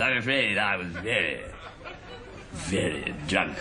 I'm afraid I was very, very drunk.